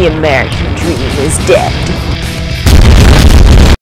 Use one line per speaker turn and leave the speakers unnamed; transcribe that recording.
The American dream is dead.